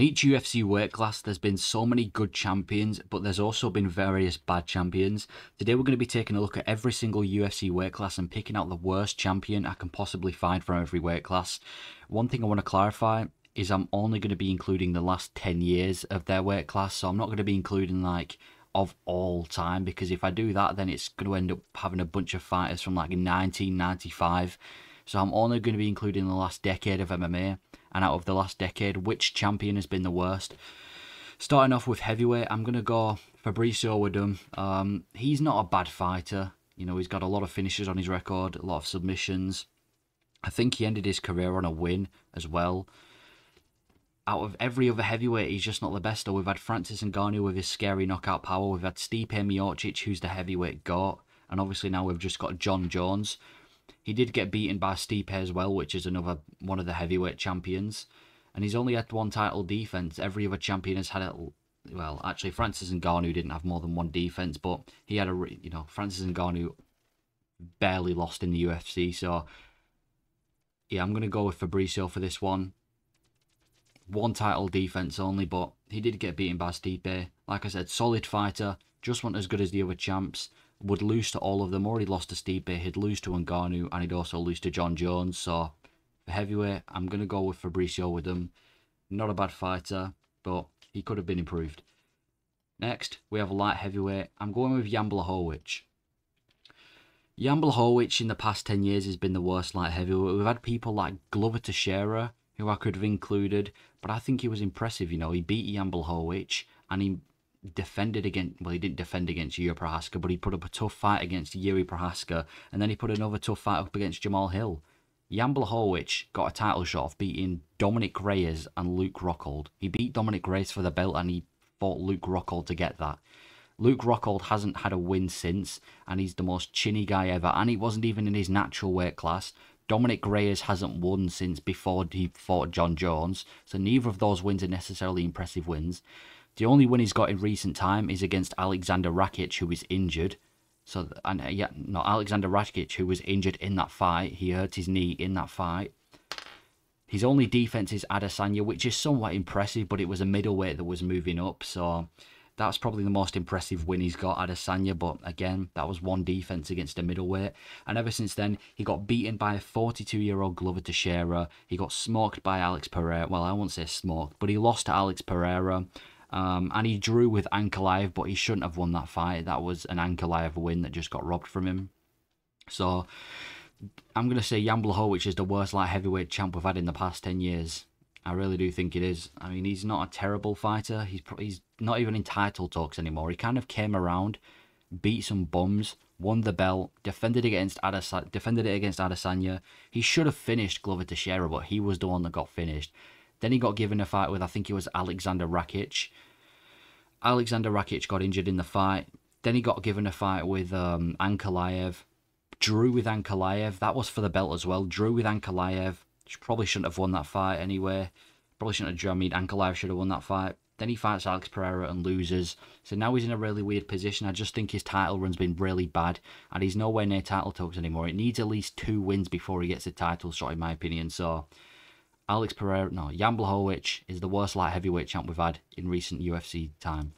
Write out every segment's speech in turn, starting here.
In each UFC weight class, there's been so many good champions, but there's also been various bad champions. Today, we're going to be taking a look at every single UFC weight class and picking out the worst champion I can possibly find from every weight class. One thing I want to clarify is I'm only going to be including the last 10 years of their weight class, so I'm not going to be including like of all time because if I do that, then it's going to end up having a bunch of fighters from like 1995. So I'm only going to be including the last decade of MMA and out of the last decade, which champion has been the worst. Starting off with heavyweight, I'm going to go Fabricio Werdum. Um, he's not a bad fighter. You know, he's got a lot of finishes on his record, a lot of submissions. I think he ended his career on a win as well. Out of every other heavyweight, he's just not the best. Though we've had Francis Ngannou with his scary knockout power. We've had Stipe Miocic, who's the heavyweight goat, and obviously now we've just got Jon Jones, he did get beaten by Stipe as well, which is another one of the heavyweight champions. And he's only had one title defense. Every other champion has had it. Well, actually, Francis Ngannou didn't have more than one defense, but he had a you know Francis Ngannou barely lost in the UFC. So yeah, I'm gonna go with Fabricio for this one. One title defense only, but he did get beaten by Stipe. Like I said, solid fighter, just wasn't as good as the other champs would lose to all of them. Already lost to Stipe, he'd lose to Ngannou, and he'd also lose to Jon Jones. So for heavyweight, I'm going to go with Fabricio Werdum. Not a bad fighter, but he could have been improved. Next, we have a light heavyweight. I'm going with Jan Blachowicz. Jan Blachowicz in the past 10 years has been the worst light heavyweight. We've had people like Glover Teixeira, who I could have included, but I think he was impressive. You know, he beat Jan Blachowicz and he defended against well he didn't defend against Yuri Prochazka but he put up a tough fight against Yuri Prochazka and then he put another tough fight up against Jamal Hill. Jan Blachowicz got a title shot of beating Dominic Reyes and Luke Rockhold. He beat Dominic Reyes for the belt and he fought Luke Rockhold to get that. Luke Rockhold hasn't had a win since and he's the most chinny guy ever and he wasn't even in his natural weight class. Dominic Reyes hasn't won since before he fought Jon Jones, so neither of those wins are necessarily impressive wins. The only win he's got in recent time is against Alexander Rakic, who is injured. So, and uh, yeah, no, Alexander Rakic, who was injured in that fight. He hurt his knee in that fight. His only defense is Adesanya, which is somewhat impressive, but it was a middleweight that was moving up. So that's probably the most impressive win he's got, Adesanya. But again, that was one defense against a middleweight. And ever since then, he got beaten by a 42-year-old Glover Teixeira. He got smoked by Alex Pereira. Well, I won't say smoked, but he lost to Alex Pereira. Um, and he drew with Ankalaev, but he shouldn't have won that fight. That was an Ankalaev win that just got robbed from him. So I'm going to say Jan Blachowicz is the worst light heavyweight champ we've had in the past 10 years. I really do think it is. I mean, he's not a terrible fighter. He's he's not even in title talks anymore. He kind of came around, beat some bums, won the belt, defended against Adesanya, defended it against Adesanya. He should have finished Glover Teixeira, but he was the one that got finished. Then he got given a fight with, I think it was Alexander Rakic. Alexander Rakic got injured in the fight. Then he got given a fight with um, Ankalaev. Drew with Ankalaev. That was for the belt as well. Drew with Ankalaev. Probably shouldn't have won that fight anyway. Probably shouldn't have. I mean, Ankalaev should have won that fight. Then he fights Alex Pereira and loses. So now he's in a really weird position. I just think his title run's been really bad. And he's nowhere near title talks anymore. It needs at least two wins before he gets a title shot, in my opinion. So Alex Pereira, no, Jan Blachowicz is the worst light heavyweight champ we've had in recent UFC time.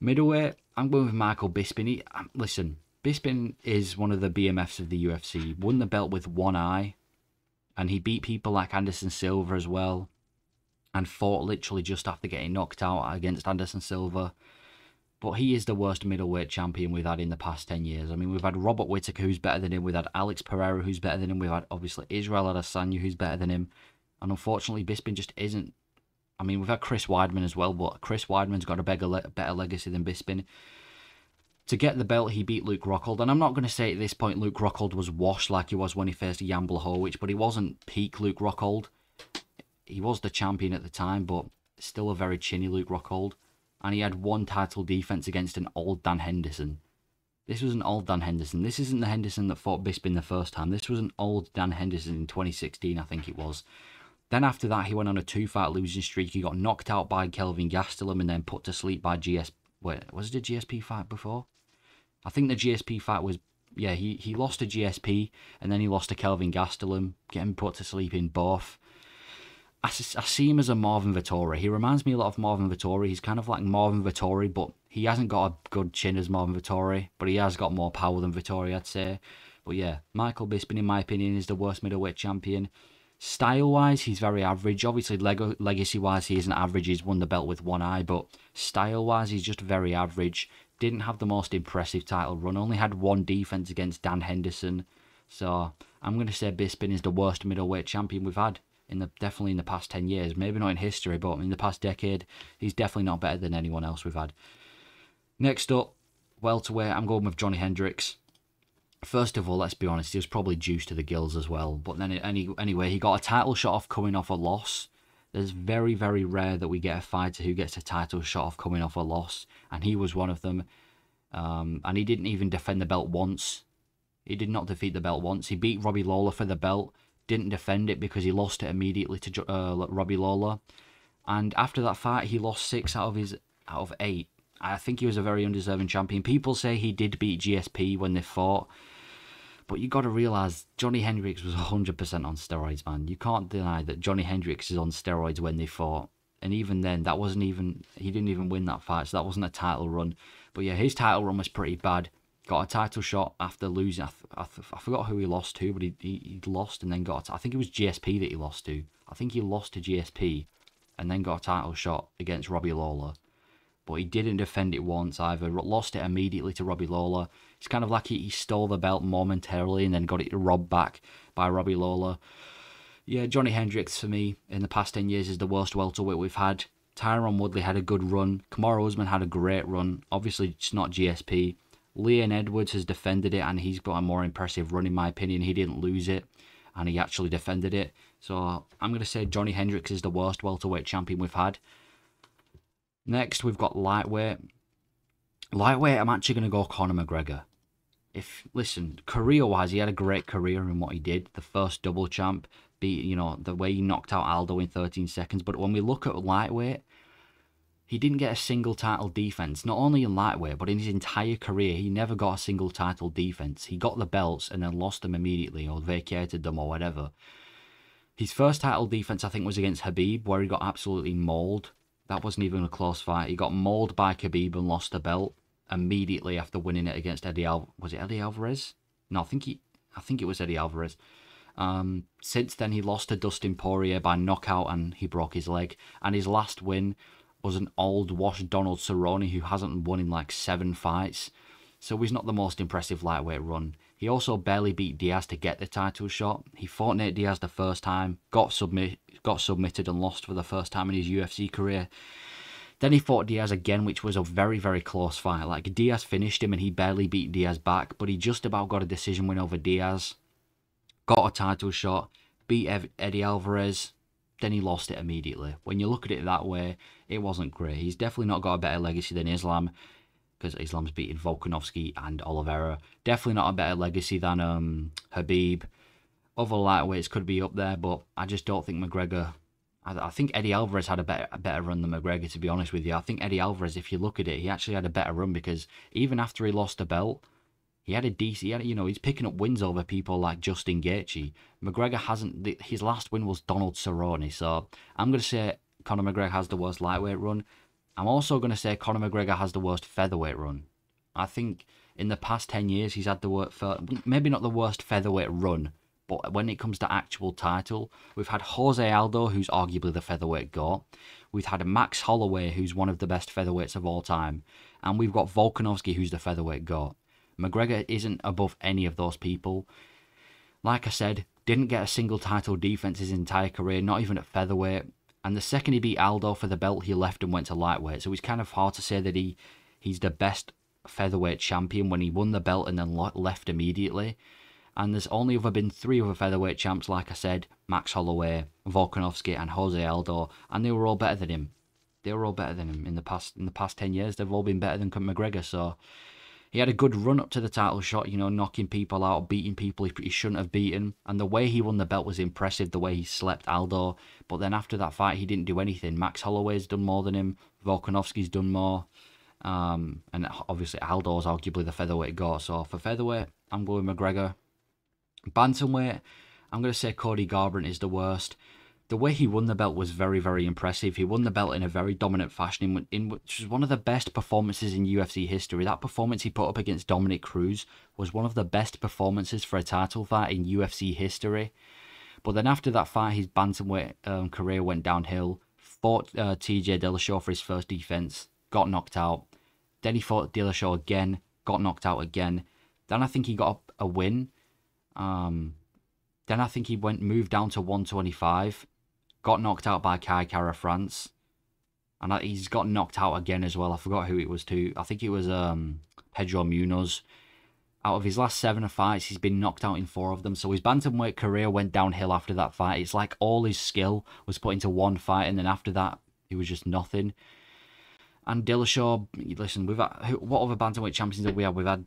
Middleweight, I'm going with Michael Bisping. He, um, listen, Bisping is one of the BMFs of the UFC. Won the belt with one eye, and he beat people like Anderson Silva as well, and fought literally just after getting knocked out against Anderson Silva. But he is the worst middleweight champion we've had in the past 10 years. I mean, we've had Robert Whittaker, who's better than him. We've had Alex Pereira, who's better than him. We've had, obviously, Israel Adesanya, who's better than him. And unfortunately, Bisping just isn't. I mean, we've had Chris Weidman as well, but Chris Weidman's got a better, better legacy than Bisping. To get the belt, he beat Luke Rockhold. And I'm not going to say at this point Luke Rockhold was washed like he was when he faced Jan Blachowicz, but he wasn't peak Luke Rockhold. He was the champion at the time, but still a very chinny Luke Rockhold. And he had one title defense against an old Dan Henderson. This was an old Dan Henderson. This isn't the Henderson that fought Bisping the first time. This was an old Dan Henderson in 2016, I think it was. Then after that, he went on a two-fight losing streak. He got knocked out by Kelvin Gastelum and then put to sleep by GS. Wait, was it a GSP fight before? I think the GSP fight was yeah. He he lost to GSP and then he lost to Kelvin Gastelum, getting put to sleep in both. I, I see him as a Marvin Vettori. He reminds me a lot of Marvin Vettori. He's kind of like Marvin Vettori, but he hasn't got a good chin as Marvin Vettori, but he has got more power than Vettori, I'd say. But yeah, Michael Bisping, in my opinion, is the worst middleweight champion. Style wise, he's very average. Obviously, Lego, legacy wise, he isn't average. He's won the belt with one eye, but style wise, he's just very average. Didn't have the most impressive title run. Only had one defense against Dan Henderson. So I'm going to say Bisping is the worst middleweight champion we've had in the definitely in the past 10 years. Maybe not in history, but in the past decade, he's definitely not better than anyone else we've had. Next up, welterweight, I'm going with Johnny Hendricks. First of all, let's be honest, he was probably juiced to the gills as well. But then any, anyway, he got a title shot off coming off a loss. There's very, very rare that we get a fighter who gets a title shot off coming off a loss. And he was one of them. Um, and he didn't even defend the belt once. He did not defeat the belt once. He beat Robbie Lawler for the belt. Didn't defend it because he lost it immediately to uh, Robbie Lawler. And after that fight, he lost six out of his out of eight. I think he was a very undeserving champion. People say he did beat GSP when they fought. But you got to realize Johnny Hendricks was 100% on steroids, man. You can't deny that Johnny Hendricks is on steroids when they fought. And even then, that wasn't even, he didn't even win that fight, so that wasn't a title run. But yeah, his title run was pretty bad. Got a title shot after losing. I, I, I forgot who he lost to, but he, he, he lost and then got. I think it was GSP that he lost to. I think he lost to GSP and then got a title shot against Robbie Lawler but he didn't defend it once either. Lost it immediately to Robbie Lawler. It's kind of like he, he stole the belt momentarily and then got it robbed back by Robbie Lawler. Yeah, Johnny Hendricks for me in the past 10 years is the worst welterweight we've had. Tyron Woodley had a good run. Kamaru Usman had a great run. Obviously, it's not GSP. Leon Edwards has defended it and he's got a more impressive run in my opinion. He didn't lose it and he actually defended it. So I'm going to say Johnny Hendricks is the worst welterweight champion we've had. Next, we've got lightweight. Lightweight, I'm actually going to go Conor McGregor. If listen, career-wise, he had a great career in what he did. The first double champ, beat you know the way he knocked out Aldo in 13 seconds. But when we look at lightweight, he didn't get a single title defense. Not only in lightweight, but in his entire career, he never got a single title defense. He got the belts and then lost them immediately, or vacated them, or whatever. His first title defense, I think, was against Khabib, where he got absolutely mauled. That wasn't even a close fight. He got mauled by Khabib and lost the belt immediately after winning it against Eddie Al. Was it Eddie Alvarez? No, I think he. I think it was Eddie Alvarez. Um, since then, he lost to Dustin Poirier by knockout and he broke his leg. And his last win was an old washed Donald Cerrone who hasn't won in like seven fights. So he's not the most impressive lightweight run. He also barely beat Diaz to get the title shot. He fought Nate Diaz the first time, got submit, got submitted and lost for the first time in his UFC career. Then he fought Diaz again, which was a very, very close fight. Like Diaz finished him and he barely beat Diaz back, but he just about got a decision win over Diaz. Got a title shot, beat Eddie Alvarez, then he lost it immediately. When you look at it that way, it wasn't great. He's definitely not got a better legacy than Islam because Islam's beaten Volkanovski and Oliveira. Definitely not a better legacy than um, Khabib. Other lightweights could be up there, but I just don't think McGregor. I, I, think Eddie Alvarez had a better a better run than McGregor. To be honest with you, I think Eddie Alvarez, if you look at it, he actually had a better run because even after he lost the belt, he had a decent. He had, you know, he's picking up wins over people like Justin Gaethje. McGregor hasn't. His last win was Donald Cerrone. So I'm going to say Conor McGregor has the worst lightweight run. I'm also going to say Conor McGregor has the worst featherweight run. I think in the past 10 years he's had the worst, maybe not the worst featherweight run, but when it comes to actual title, we've had Jose Aldo, who's arguably the featherweight GOAT. We've had Max Holloway, who's one of the best featherweights of all time. And we've got Volkanovski, who's the featherweight GOAT. McGregor isn't above any of those people. Like I said, didn't get a single title defense his entire career, not even at featherweight. And the second he beat Aldo for the belt, he left and went to lightweight. So it's kind of hard to say that he he's the best featherweight champion when he won the belt and then left immediately. And there's only ever been three other featherweight champs, like I said, Max Holloway, Volkanovski, and Jose Aldo, and they were all better than him. They were all better than him in the past in the past ten years. They've all been better than McGregor. So he had a good run up to the title shot, you know, knocking people out, beating people he, he shouldn't have beaten. And the way he won the belt was impressive, the way he slept Aldo. But then after that fight, he didn't do anything. Max Holloway's done more than him. Volkanovski's done more. Um, and obviously Aldo's arguably the featherweight GOAT. So for featherweight, I'm going McGregor. Bantamweight, I'm going to say Cody Garbrandt is the worst. The way he won the belt was very, very impressive. He won the belt in a very dominant fashion, in, in which was one of the best performances in UFC history. That performance he put up against Dominick Cruz was one of the best performances for a title fight in UFC history. But then after that fight, his bantamweight um, career went downhill. Fought uh, TJ Dillashaw for his first defense, got knocked out. Then he fought Dillashaw again, got knocked out again. Then I think he got a win. Um, then I think he went moved down to 125 got knocked out by Kai Kara France. And he's got knocked out again as well. I forgot who it was to. I think it was um, Pedro Munhoz. Out of his last seven fights, he's been knocked out in four of them. So his bantamweight career went downhill after that fight. It's like all his skill was put into one fight, and then after that, he was just nothing. And Dillashaw, listen, we've had, what other bantamweight champions have we had? We've had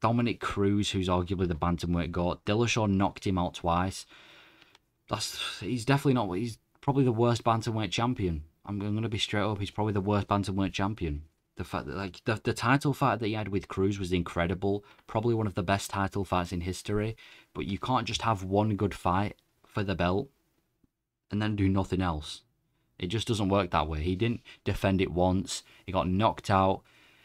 Dominick Cruz, who's arguably the bantamweight goat. Dillashaw knocked him out twice. That's he's definitely not. He's probably the worst bantamweight champion. I'm, going to be straight up. He's probably the worst bantamweight champion. The fact that like the, the title fight that he had with Cruz was incredible. Probably one of the best title fights in history. But you can't just have one good fight for the belt and then do nothing else. It just doesn't work that way. He didn't defend it once. He got knocked out.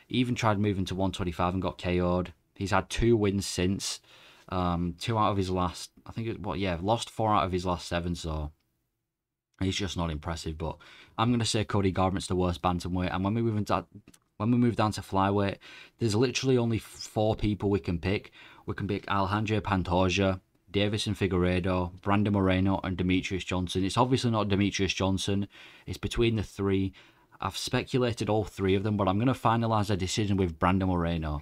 He even tried moving to 125 and got KO'd. He's had two wins since. Um, two out of his last, I think, it, what, yeah, lost four out of his last seven. So He's just not impressive. But I'm going to say Cody Garbrandt's the worst bantamweight. And when we move into when we move down to flyweight, there's literally only four people we can pick. We can pick Alexandre Pantoja, Deiveson Figueiredo, Brandon Moreno, and Demetrious Johnson. It's obviously not Demetrious Johnson. It's between the three. I've speculated all three of them, but I'm going to finalise a decision with Brandon Moreno.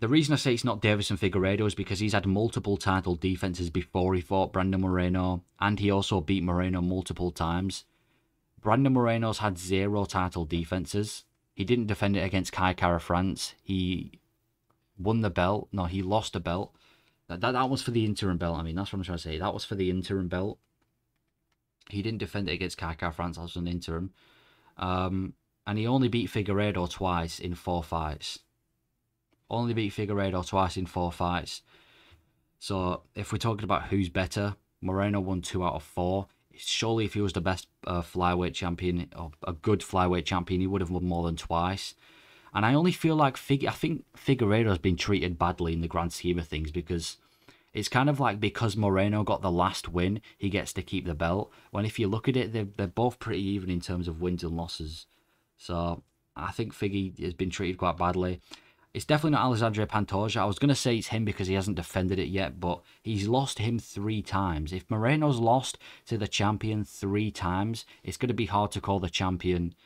The reason I say it's not Deiveson Figueiredo is because he's had multiple title defenses before he fought Brandon Moreno, and he also beat Moreno multiple times. Brandon Moreno's had zero title defenses. He didn't defend it against Kai Kara France. He won the belt. No, he lost a belt. That, that, that was for the interim belt. I mean, that's what I'm trying to say. That was for the interim belt. He didn't defend it against Kai Kara France as an interim. Um, and he only beat Figueiredo twice in four fights only beat Figueiredo twice in four fights. So if we're talking about who's better, Moreno won two out of four. Surely, if he was the best uh, flyweight champion or a good flyweight champion, he would have won more than twice. And I only feel like Fig- I think Figueiredo has been treated badly in the grand scheme of things because it's kind of like because Moreno got the last win, he gets to keep the belt. When if you look at it, they're, they're both pretty even in terms of wins and losses. So I think Figgy has been treated quite badly. It's definitely not Alessandro Pantoja. I was going to say it's him because he hasn't defended it yet, but he's lost him three times. If Moreno's lost to the champion three times, it's going to be hard to call the champion,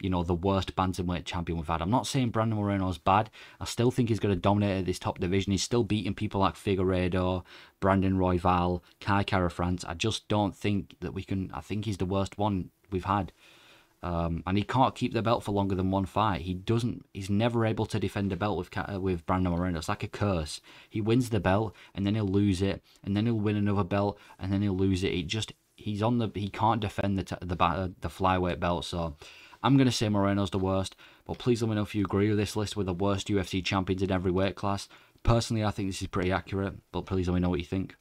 you know, the worst bantamweight champion we've had. I'm not saying Brandon Moreno's bad. I still think he's going to dominate this top division. He's still beating people like Figueiredo, Brandon Royval, Kai Kara France. I just don't think that we can. I think he's the worst one we've had. Um, and he can't keep the belt for longer than one fight. He doesn't. He's never able to defend a belt with uh, with Brandon Moreno. It's like a curse. He wins the belt and then he'll lose it, and then he'll win another belt and then he'll lose it. He just he's on the he can't defend the the uh, the flyweight belt. So I'm gonna say Moreno's the worst. But please let me know if you agree with this list with the worst UFC champions in every weight class. Personally, I think this is pretty accurate. But please let me know what you think.